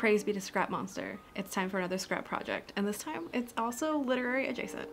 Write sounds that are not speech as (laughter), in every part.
Praise be to Scrap Monster. It's time for another scrap project, and this time it's also literary adjacent.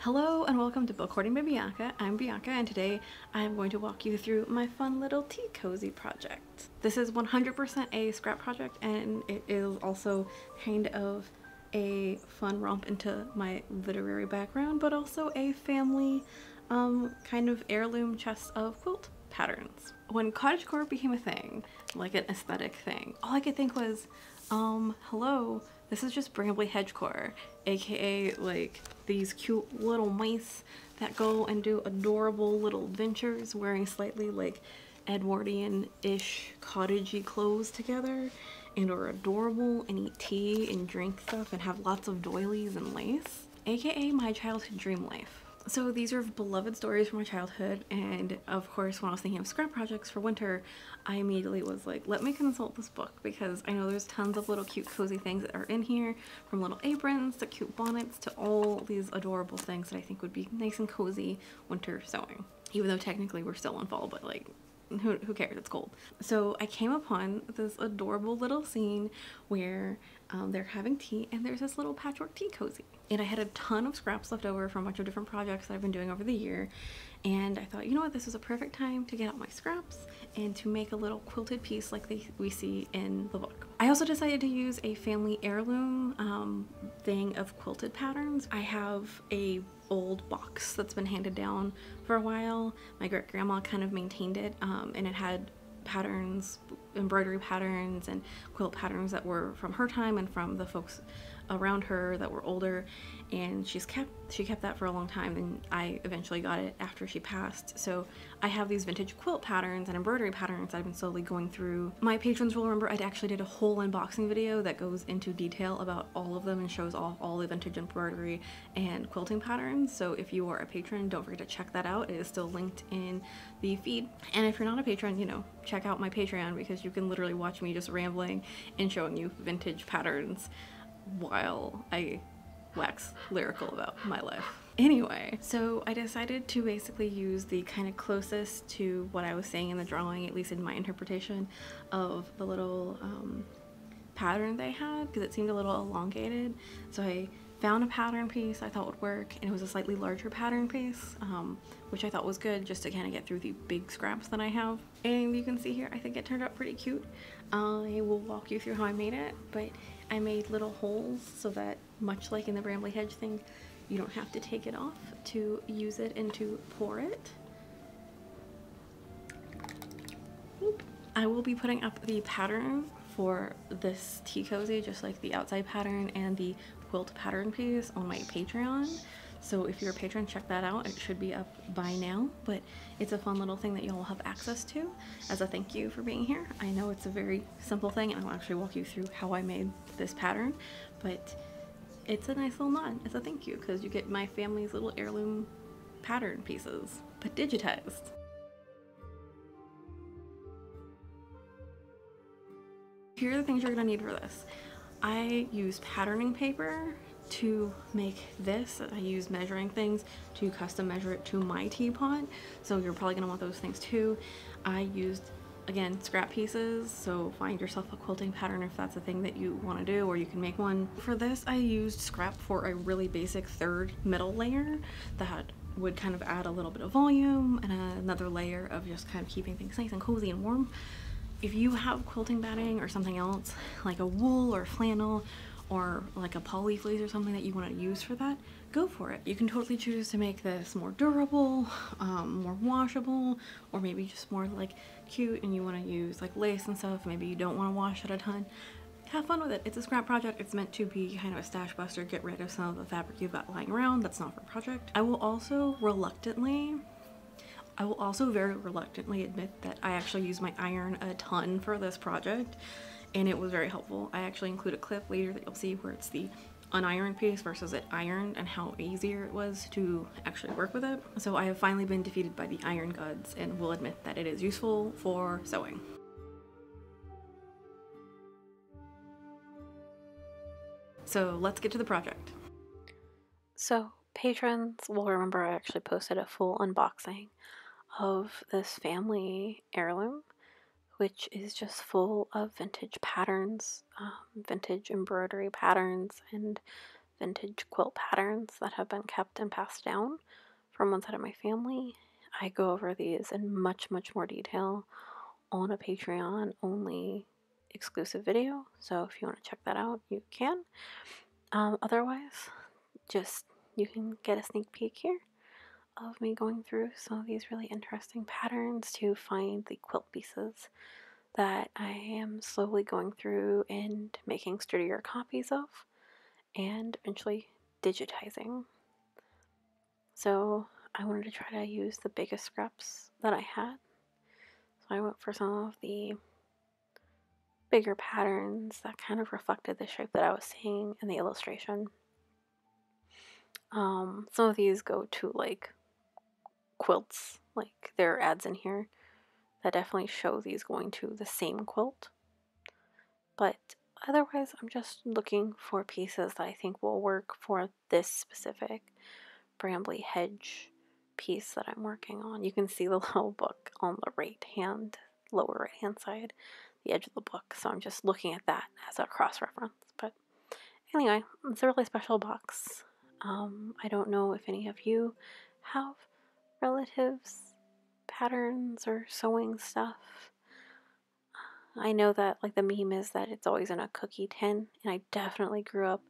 Hello and welcome to Book Hoarding by Bianca. I'm Bianca and today I'm going to walk you through my fun little tea cozy project. This is 100% a scrap project and it is also kind of a fun romp into my literary background but also a family um, kind of heirloom chest of quilt patterns. When cottagecore became a thing, like an aesthetic thing, all I could think was, um, hello, this is just Brambly Hedgecore, aka like these cute little mice that go and do adorable little adventures wearing slightly like Edwardian-ish cottagey clothes together and are adorable and eat tea and drink stuff and have lots of doilies and lace, aka my childhood dream life. So these are beloved stories from my childhood and of course when I was thinking of scrap projects for winter I immediately was like let me consult this book because I know there's tons of little cute cozy things that are in here from little aprons to cute bonnets to all these adorable things that I think would be nice and cozy winter sewing. Even though technically we're still in fall but like who, who cares? It's cold. So i came upon this adorable little scene where um, they're having tea and there's this little patchwork tea cozy. And i had a ton of scraps left over from a bunch of different projects that i've been doing over the year and i thought you know what this is a perfect time to get out my scraps and to make a little quilted piece like we see in the book i also decided to use a family heirloom um, thing of quilted patterns i have a old box that's been handed down for a while. My great grandma kind of maintained it um, and it had patterns, embroidery patterns and quilt patterns that were from her time and from the folks around her that were older and she's kept she kept that for a long time and I eventually got it after she passed. So I have these vintage quilt patterns and embroidery patterns I've been slowly going through. My patrons will remember I actually did a whole unboxing video that goes into detail about all of them and shows off all the vintage embroidery and quilting patterns. So if you are a patron don't forget to check that out. It is still linked in the feed. And if you're not a patron you know check out my patreon because you can literally watch me just rambling and showing you vintage patterns while I wax lyrical about my life. Anyway, so I decided to basically use the kind of closest to what I was saying in the drawing, at least in my interpretation, of the little um, pattern they had because it seemed a little elongated. So I found a pattern piece I thought would work and it was a slightly larger pattern piece um, which I thought was good just to kind of get through the big scraps that I have and you can see here I think it turned out pretty cute I will walk you through how I made it but I made little holes so that much like in the Brambly Hedge thing, you don't have to take it off to use it and to pour it. I will be putting up the pattern for this tea cozy, just like the outside pattern and the quilt pattern piece on my Patreon. So if you're a patron, check that out. It should be up by now, but it's a fun little thing that you'll have access to as a thank you for being here. I know it's a very simple thing and I'll actually walk you through how I made this pattern, but it's a nice little nod as a thank you because you get my family's little heirloom pattern pieces, but digitized. Here are the things you're gonna need for this. I use patterning paper to make this. I use measuring things to custom measure it to my teapot. So you're probably gonna want those things too. I used again scrap pieces so find yourself a quilting pattern if that's a thing that you want to do or you can make one for this i used scrap for a really basic third middle layer that would kind of add a little bit of volume and another layer of just kind of keeping things nice and cozy and warm if you have quilting batting or something else like a wool or flannel or like a poly fleece or something that you want to use for that, go for it. You can totally choose to make this more durable, um, more washable, or maybe just more like cute and you want to use like lace and stuff. Maybe you don't want to wash it a ton. Have fun with it. It's a scrap project. It's meant to be kind of a stash buster. Get rid of some of the fabric you've got lying around. That's not for project. I will also reluctantly I will also very reluctantly admit that I actually use my iron a ton for this project and it was very helpful. I actually include a clip later that you'll see where it's the unironed piece versus it ironed and how easier it was to actually work with it. So I have finally been defeated by the iron gods and will admit that it is useful for sewing. So let's get to the project. So patrons will remember I actually posted a full unboxing of this family heirloom, which is just full of vintage patterns, um, vintage embroidery patterns, and vintage quilt patterns that have been kept and passed down from one side of my family. I go over these in much, much more detail on a Patreon only exclusive video. So if you want to check that out, you can. Um, otherwise, just you can get a sneak peek here of me going through some of these really interesting patterns to find the quilt pieces that I am slowly going through and making sturdier copies of and eventually digitizing. So I wanted to try to use the biggest scraps that I had. So I went for some of the bigger patterns that kind of reflected the shape that I was seeing in the illustration. Um, some of these go to like quilts, like there are ads in here that definitely show these going to the same quilt. But otherwise, I'm just looking for pieces that I think will work for this specific Brambly Hedge piece that I'm working on. You can see the (laughs) little book on the right hand, lower right hand side, the edge of the book. So I'm just looking at that as a cross reference. But anyway, it's a really special box. Um, I don't know if any of you have relatives, patterns, or sewing stuff. I know that like the meme is that it's always in a cookie tin, and I definitely grew up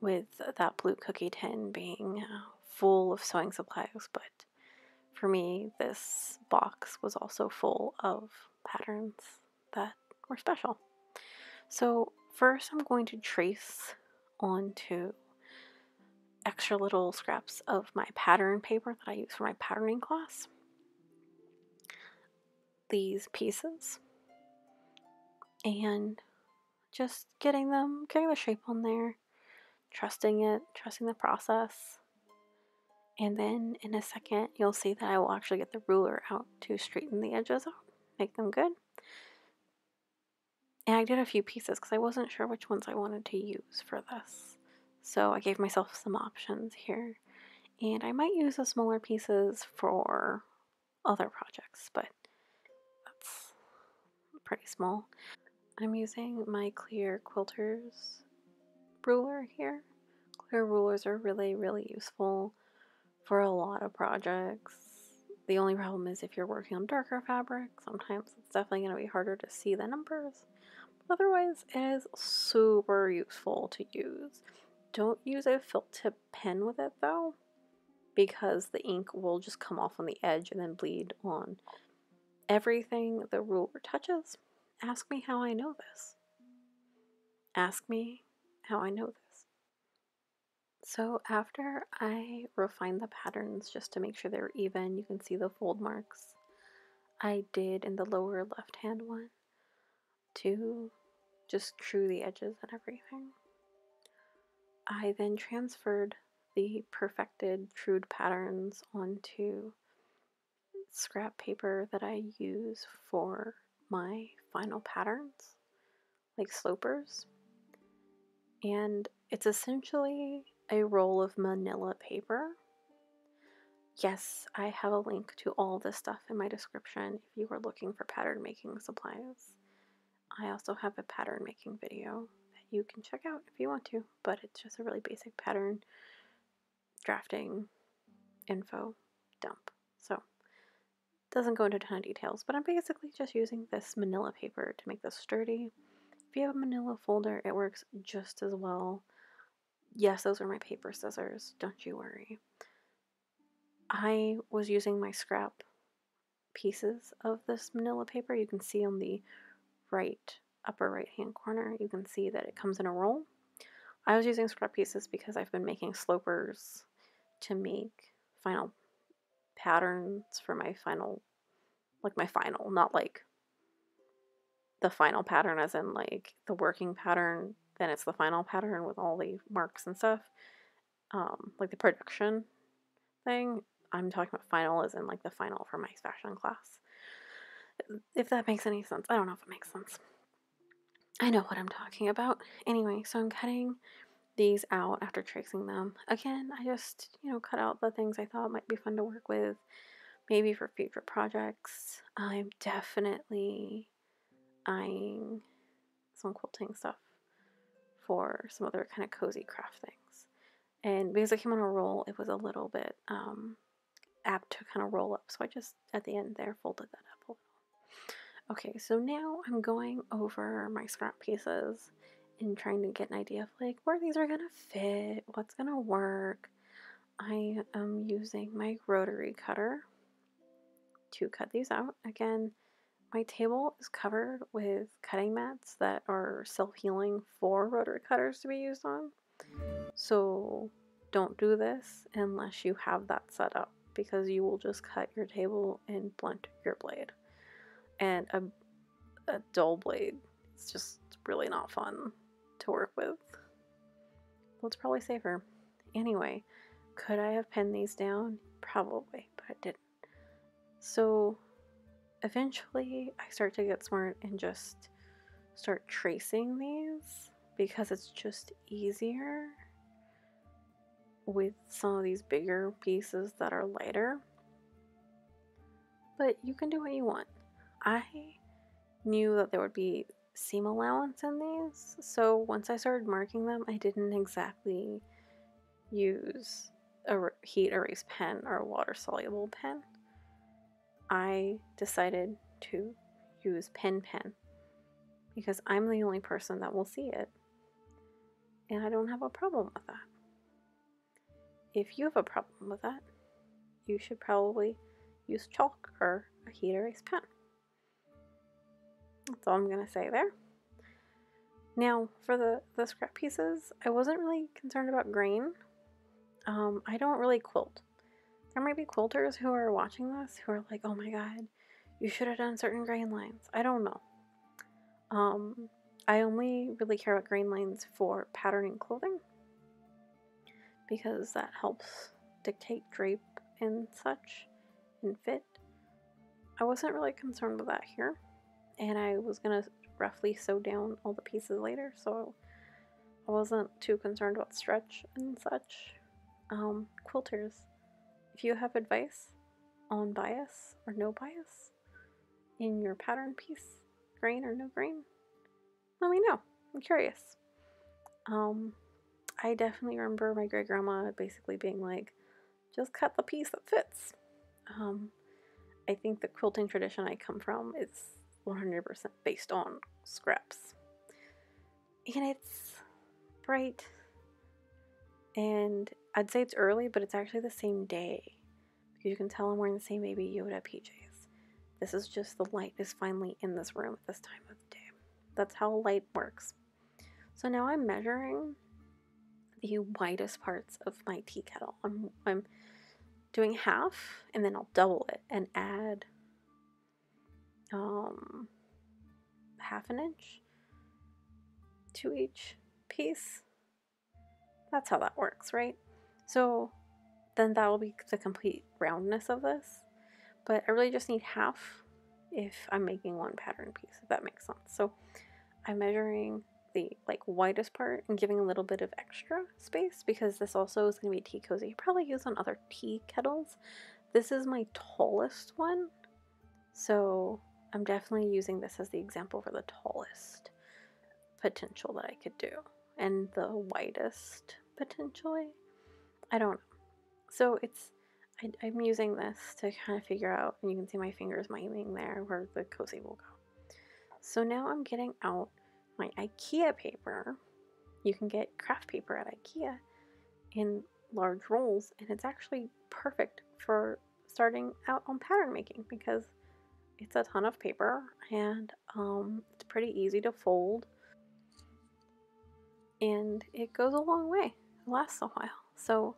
with that blue cookie tin being uh, full of sewing supplies, but for me, this box was also full of patterns that were special. So, first, I'm going to trace onto extra little scraps of my pattern paper that I use for my patterning class. These pieces and just getting them, getting the shape on there, trusting it, trusting the process. And then in a second, you'll see that I will actually get the ruler out to straighten the edges out, make them good. And I did a few pieces because I wasn't sure which ones I wanted to use for this. So I gave myself some options here. And I might use the smaller pieces for other projects, but that's pretty small. I'm using my clear quilters ruler here. Clear rulers are really, really useful for a lot of projects. The only problem is if you're working on darker fabric, sometimes it's definitely going to be harder to see the numbers. But otherwise, it is super useful to use. Don't use a felt tip pen with it though, because the ink will just come off on the edge and then bleed on everything the ruler touches. Ask me how I know this. Ask me how I know this. So after I refine the patterns just to make sure they're even, you can see the fold marks I did in the lower left hand one to just true the edges and everything. I then transferred the perfected trued patterns onto scrap paper that I use for my final patterns, like slopers. And it's essentially a roll of manila paper. Yes, I have a link to all this stuff in my description if you are looking for pattern making supplies. I also have a pattern making video you can check out if you want to, but it's just a really basic pattern drafting info dump. So doesn't go into a ton of details, but I'm basically just using this manila paper to make this sturdy. If you have a manila folder, it works just as well. Yes, those are my paper scissors, don't you worry. I was using my scrap pieces of this manila paper. You can see on the right upper right hand corner, you can see that it comes in a roll. I was using scrap pieces because I've been making slopers to make final patterns for my final, like my final, not like the final pattern as in like the working pattern, then it's the final pattern with all the marks and stuff. Um, like the production thing, I'm talking about final as in like the final for my fashion class. If that makes any sense. I don't know if it makes sense. I know what I'm talking about. Anyway, so I'm cutting these out after tracing them. Again, I just, you know, cut out the things I thought might be fun to work with. maybe for future projects. I'm definitely eyeing some quilting stuff for some other kind of cozy craft things. And because I came on a roll, it was a little bit um, apt to kind of roll up. So I just, at the end there, folded that up a little. Okay, so now I'm going over my scrap pieces and trying to get an idea of like where these are gonna fit, what's gonna work. I am using my rotary cutter to cut these out. Again, my table is covered with cutting mats that are self-healing for rotary cutters to be used on. So don't do this unless you have that set up because you will just cut your table and blunt your blade. And a, a dull blade. It's just really not fun to work with. Well, it's probably safer. Anyway, could I have pinned these down? Probably, but I didn't. So eventually I start to get smart and just start tracing these because it's just easier with some of these bigger pieces that are lighter. But you can do what you want. I knew that there would be seam allowance in these, so once I started marking them, I didn't exactly use a heat erase pen or a water soluble pen. I decided to use pen pen because I'm the only person that will see it and I don't have a problem with that. If you have a problem with that, you should probably use chalk or a heat erase pen. That's all I'm going to say there. Now, for the, the scrap pieces, I wasn't really concerned about grain. Um, I don't really quilt. There might be quilters who are watching this who are like, oh my god, you should have done certain grain lines. I don't know. Um, I only really care about grain lines for patterning clothing because that helps dictate drape and such and fit. I wasn't really concerned with that here, and I was gonna roughly sew down all the pieces later, so I wasn't too concerned about stretch and such. Um, quilters, if you have advice on bias or no bias in your pattern piece, grain or no grain, let me know. I'm curious. Um, I definitely remember my great grandma basically being like, just cut the piece that fits. Um, I think the quilting tradition I come from is 100% based on scraps. And it's bright. And I'd say it's early, but it's actually the same day. You can tell I'm wearing the same Baby Yoda PJs. This is just the light is finally in this room at this time of day. That's how light works. So now I'm measuring the widest parts of my tea kettle. I'm, I'm doing half and then I'll double it and add um, half an inch to each piece. That's how that works, right? So then that will be the complete roundness of this. But I really just need half if I'm making one pattern piece, if that makes sense. So I'm measuring the like widest part and giving a little bit of extra space because this also is going to be tea cozy. You probably use on other tea kettles. This is my tallest one, so I'm definitely using this as the example for the tallest potential that I could do and the widest potentially. I don't know. So it's I, am using this to kind of figure out, and you can see my fingers miming there where the cozy will go. So now I'm getting out my IKEA paper. You can get craft paper at IKEA in large rolls, and it's actually perfect for starting out on pattern making because it's a ton of paper and um, it's pretty easy to fold and it goes a long way. It lasts a while. So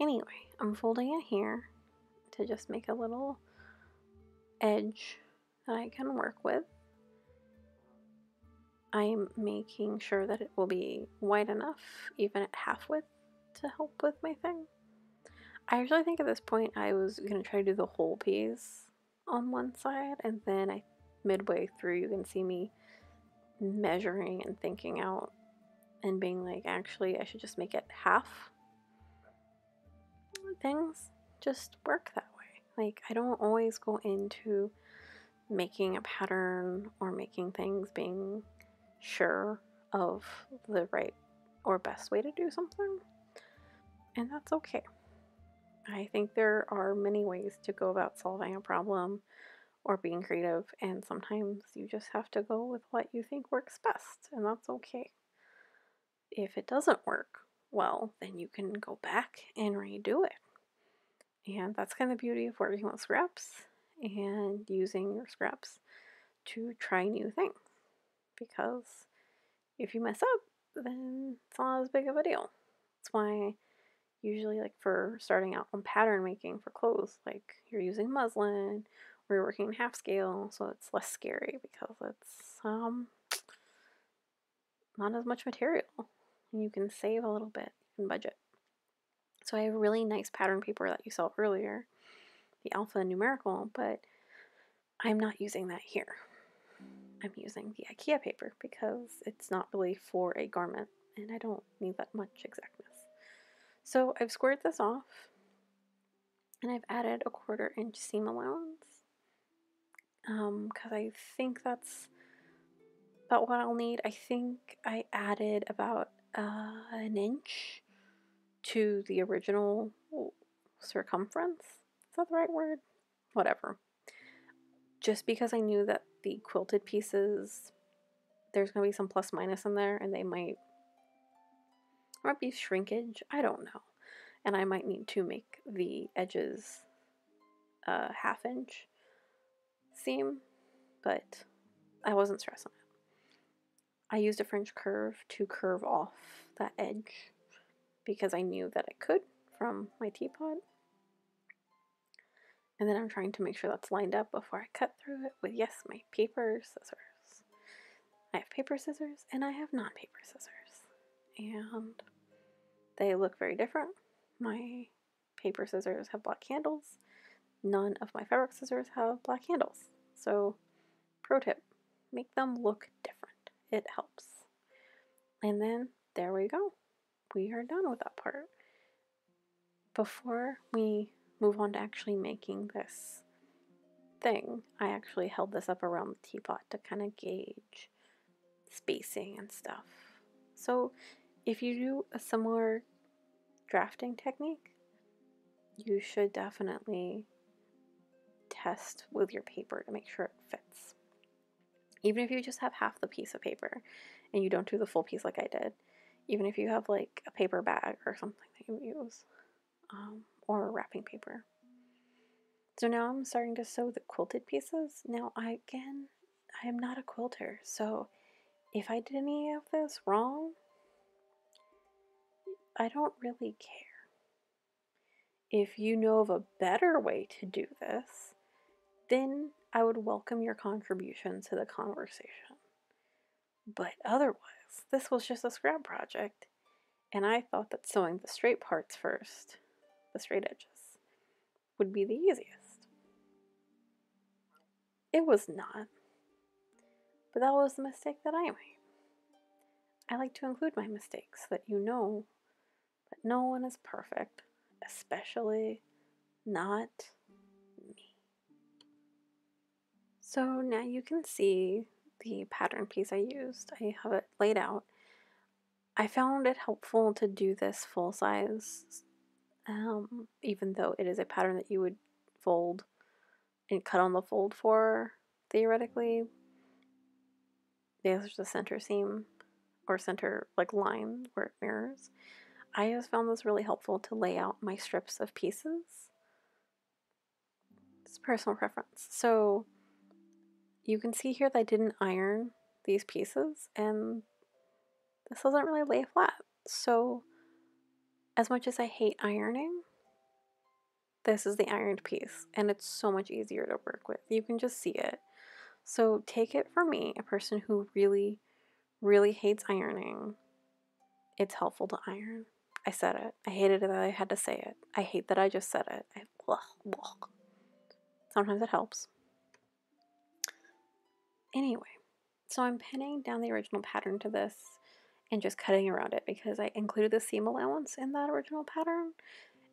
anyway, I'm folding it here to just make a little edge that I can work with. I'm making sure that it will be wide enough, even at half width, to help with my thing. I actually think at this point I was going to try to do the whole piece on one side, and then I midway through you can see me measuring and thinking out and being like, actually, I should just make it half. Things just work that way. Like, I don't always go into making a pattern or making things being sure of the right or best way to do something. And that's okay. I think there are many ways to go about solving a problem or being creative, and sometimes you just have to go with what you think works best, and that's okay. If it doesn't work well, then you can go back and redo it. And that's kind of the beauty of working with scraps and using your scraps to try new things. Because if you mess up, then it's not as big of a deal. That's why usually like for starting out on pattern making for clothes, like you're using muslin or you're working in half scale, so it's less scary because it's um not as much material. And you can save a little bit in budget. So I have really nice pattern paper that you saw earlier, the alpha numerical, but I'm not using that here. I'm using the IKEA paper because it's not really for a garment and I don't need that much exactness. So I've squared this off and I've added a quarter inch seam allowance because um, I think that's about what I'll need. I think I added about uh, an inch to the original circumference. Is that the right word? Whatever. Just because I knew that the quilted pieces, there's going to be some plus minus in there and they might, might be shrinkage. I don't know. And I might need to make the edges a uh, half inch seam, but I wasn't stressing it. I used a French curve to curve off that edge because I knew that I could from my teapot. And then I'm trying to make sure that's lined up before I cut through it with, yes, my paper scissors. I have paper scissors and I have non-paper scissors. And they look very different. My paper scissors have black handles. None of my fabric scissors have black handles. So, pro tip, make them look different. It helps. And then there we go. We are done with that part. Before we move on to actually making this thing, I actually held this up around the teapot to kind of gauge spacing and stuff. So if you do a similar drafting technique, you should definitely test with your paper to make sure it fits. Even if you just have half the piece of paper and you don't do the full piece like I did, even if you have like a paper bag or something that you use, um, or wrapping paper. So now I'm starting to sew the quilted pieces. Now, I again, I am not a quilter, so if I did any of this wrong, I don't really care. If you know of a better way to do this, then I would welcome your contribution to the conversation. But otherwise, this was just a scrap project, and I thought that sewing the straight parts first the straight edges would be the easiest. It was not. But that was the mistake that I made. I like to include my mistakes so that you know that no one is perfect, especially not me. So now you can see the pattern piece I used. I have it laid out. I found it helpful to do this full size um, even though it is a pattern that you would fold and cut on the fold for, theoretically. There's the center seam or center like line where it mirrors. I just found this really helpful to lay out my strips of pieces. It's personal preference. So you can see here that I didn't iron these pieces and this doesn't really lay flat. So as much as I hate ironing, this is the ironed piece and it's so much easier to work with. You can just see it. So take it from me, a person who really, really hates ironing. It's helpful to iron. I said it. I hated it that I had to say it. I hate that I just said it. I, blah, blah. Sometimes it helps. Anyway, so I'm pinning down the original pattern to this and just cutting around it because I included the seam allowance in that original pattern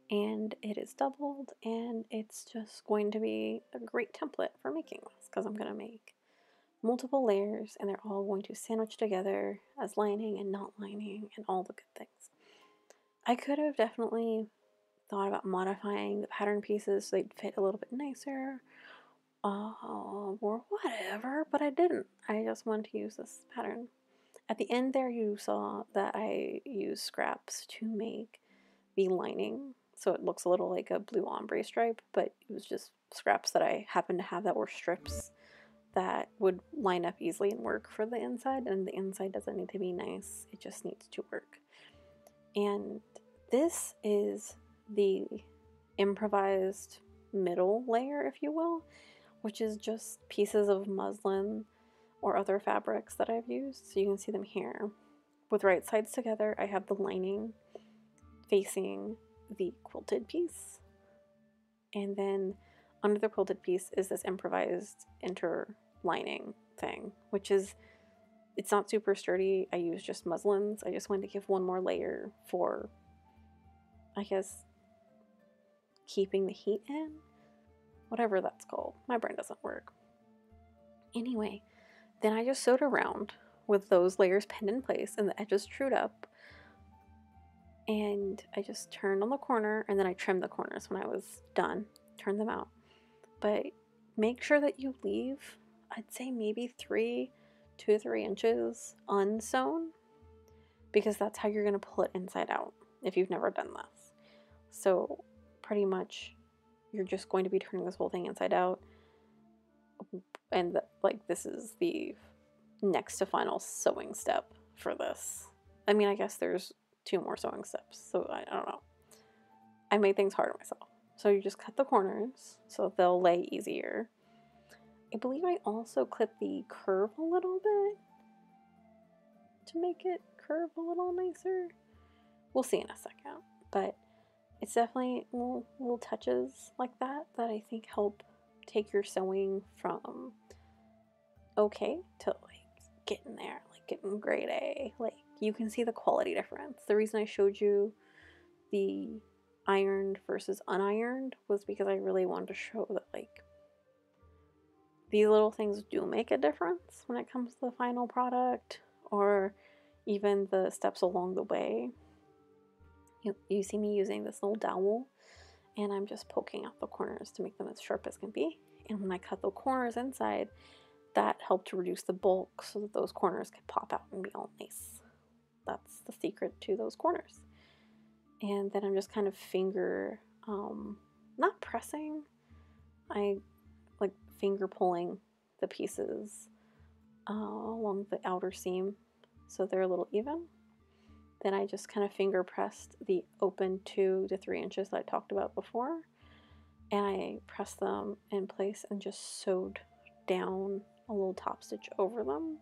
and it is doubled and it's just going to be a great template for making this because I'm going to make multiple layers and they're all going to sandwich together as lining and not lining and all the good things. I could have definitely thought about modifying the pattern pieces so they'd fit a little bit nicer uh, or whatever, but I didn't. I just wanted to use this pattern. At the end there you saw that I used scraps to make the lining so it looks a little like a blue ombre stripe, but it was just scraps that I happened to have that were strips that would line up easily and work for the inside, and the inside doesn't need to be nice, it just needs to work. And this is the improvised middle layer, if you will, which is just pieces of muslin or other fabrics that I've used. So you can see them here. With right sides together, I have the lining facing the quilted piece. And then under the quilted piece is this improvised interlining thing, which is, it's not super sturdy. I use just muslins. I just wanted to give one more layer for, I guess, keeping the heat in. Whatever that's called. My brain doesn't work. Anyway, then I just sewed around with those layers pinned in place and the edges trued up and I just turned on the corner and then I trimmed the corners when I was done, turned them out. But make sure that you leave, I'd say maybe three, two to three inches unsewn because that's how you're going to pull it inside out if you've never done this. So, pretty much, you're just going to be turning this whole thing inside out. And the, like, this is the next to final sewing step for this. I mean, I guess there's two more sewing steps. So I, I don't know. I made things hard on myself. So you just cut the corners so they'll lay easier. I believe I also clipped the curve a little bit to make it curve a little nicer. We'll see in a second, but it's definitely little, little touches like that that I think help take your sewing from okay to like getting there, like getting grade A, like you can see the quality difference. The reason I showed you the ironed versus unironed was because I really wanted to show that like these little things do make a difference when it comes to the final product or even the steps along the way. You, you see me using this little dowel and I'm just poking out the corners to make them as sharp as can be. And when I cut the corners inside, that helped to reduce the bulk so that those corners could pop out and be all nice that's the secret to those corners. And then I'm just kind of finger, um, not pressing, I finger pulling the pieces uh, along the outer seam so they're a little even. Then I just kind of finger pressed the open two to three inches that I talked about before. And I pressed them in place and just sewed down a little top stitch over them.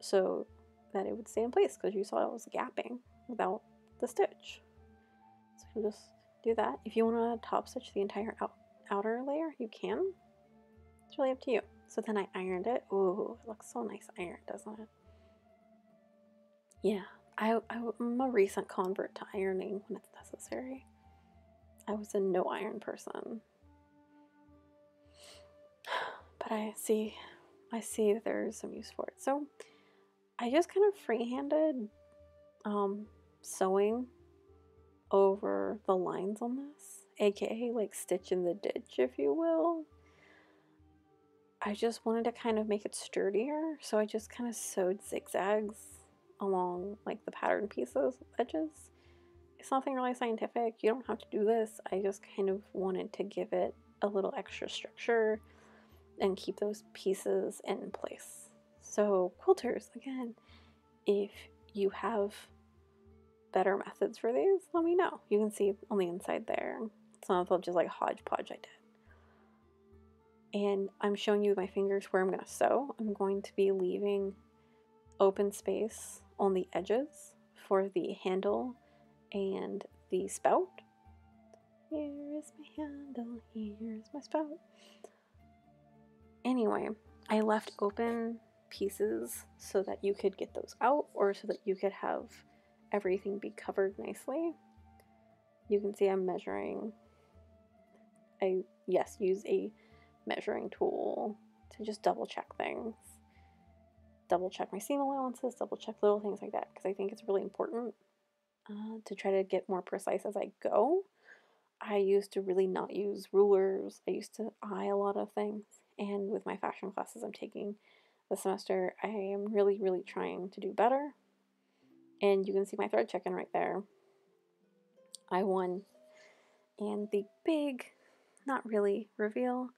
So that it would stay in place because you saw it was gapping without the stitch. So just do that. If you want to top stitch the entire out outer layer, you can. It's really up to you. So then I ironed it. Ooh, it looks so nice ironed, doesn't it? Yeah, I, I'm a recent convert to ironing when it's necessary. I was a no iron person. (sighs) But I see, I see there's some use for it. So I just kind of free-handed um, sewing over the lines on this, aka like stitch in the ditch, if you will. I just wanted to kind of make it sturdier, so I just kind of sewed zigzags along like the pattern pieces edges. It's nothing really scientific. You don't have to do this. I just kind of wanted to give it a little extra structure and keep those pieces in place. So, quilters, again, if you have better methods for these, let me know. You can see on the inside there. Some of them just like hodgepodge I did. And I'm showing you with my fingers where I'm going to sew. I'm going to be leaving open space on the edges for the handle and the spout. Here is my handle, here's my spout. Anyway, I left open pieces so that you could get those out or so that you could have everything be covered nicely. you can see I'm measuring. I, yes, use a measuring tool to just double check things. Double check my seam allowances, double check little things like that because I think it's really important uh, to try to get more precise as I go. I used to really not use rulers. I used to eye a lot of things. And with my fashion classes I'm taking this semester, I am really, really trying to do better. And you can see my thread check-in right there. I won. And the big, not really, reveal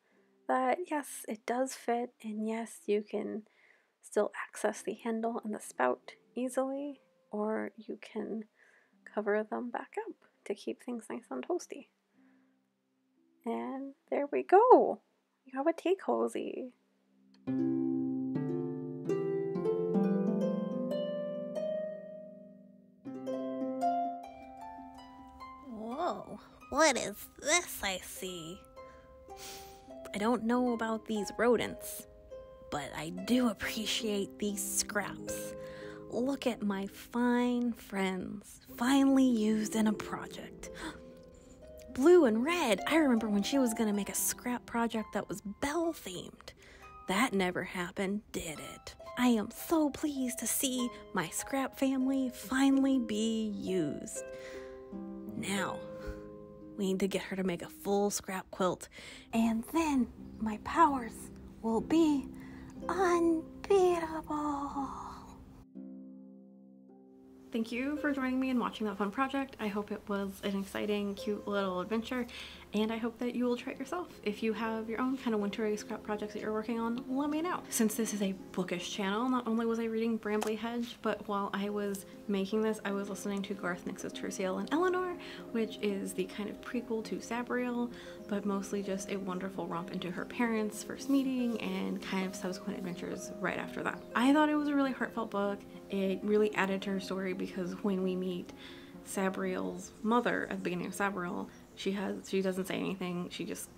that yes, it does fit, and yes, you can still access the handle and the spout easily, or you can cover them back up to keep things nice and toasty. And there we go. You have a tea cozy. Whoa, what is this I see? I don't know about these rodents, but I do appreciate these scraps. Look at my fine friends, finally used in a project. Blue and red. I remember when she was gonna make a scrap project that was bell themed. That never happened, did it? I am so pleased to see my scrap family finally be used. Now, we need to get her to make a full scrap quilt, and then my powers will be unbeatable. Thank you for joining me and watching that fun project. I hope it was an exciting, cute little adventure, and I hope that you will try it yourself. If you have your own kind of wintry scrap projects that you're working on, let me know. Since this is a bookish channel, not only was I reading Brambly Hedge, but while I was making this, I was listening to Garth Nix's Terciel and Elinor, which is the kind of prequel to Sabriel, but mostly just a wonderful romp into her parents' first meeting and kind of subsequent adventures right after that. I thought it was a really heartfelt book. It really added to her story because when we meet Sabriel's mother at the beginning of Sabriel, she has she doesn't say anything. She just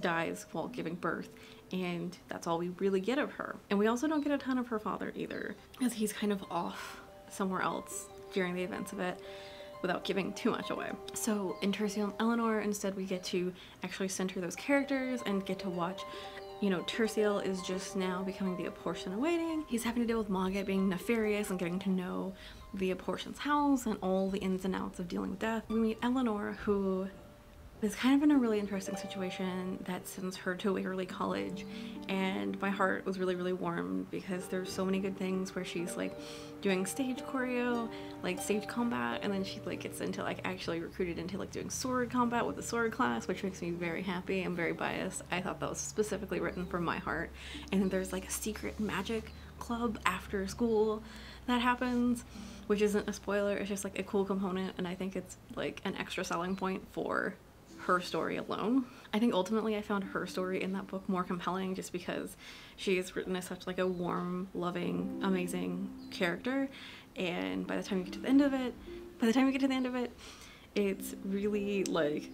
dies while giving birth and that's all we really get of her. And we also don't get a ton of her father either as he's kind of off somewhere else during the events of it without giving too much away. So in Terciel and Elinor, instead we get to actually center those characters and get to watch you know, Terciel is just now becoming the Abhorsen awaiting. He's having to deal with Mogget being nefarious and getting to know the Abhorsen's house and all the ins and outs of dealing with death. We meet Elinor, who is kind of in a really interesting situation that sends her to Wyverley College and my heart was really really warm because there's so many good things where she's like doing stage choreo like stage combat and then she like gets into like actually recruited into like doing sword combat with the sword class which makes me very happy I'm very biased. I thought that was specifically written for my heart. And there's like a secret magic club after school that happens which isn't a spoiler it's just like a cool component and I think it's like an extra selling point for her story alone. I think ultimately I found her story in that book more compelling just because she is written as such like a warm, loving, amazing character and by the time you get to the end of it, by the time you get to the end of it, it's really like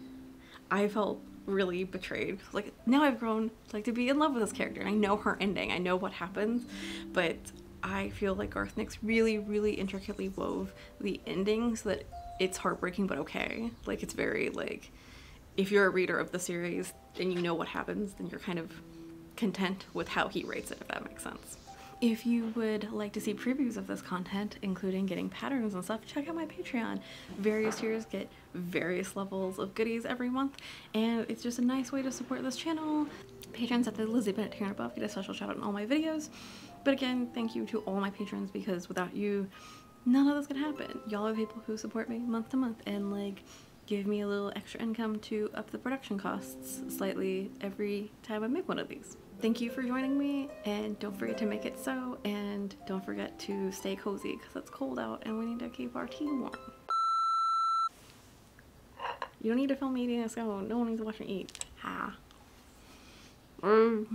I felt really betrayed. Like now I've grown like to be in love with this character and I know her ending. I know what happens, but I feel like Garth Nix really, really intricately wove the ending so that it's heartbreaking but okay. Like it's very like if you're a reader of the series and you know what happens, then you're kind of content with how he rates it, if that makes sense. If you would like to see previews of this content, including getting patterns and stuff, check out my Patreon. Various tiers get various levels of goodies every month, and it's just a nice way to support this channel. Patrons at the Lizzie Bennett tier and above get a special shout out in all my videos. But again, thank you to all my patrons because without you, none of this could happen. Y'all are people who support me month to month, and like, give me a little extra income to up the production costs slightly every time I make one of these. Thank you for joining me and don't forget to make it so and don't forget to stay cozy because it's cold out and we need to keep our tea warm. You don't need to film me eating a scone. No one needs to watch me eat. Ha. Mm.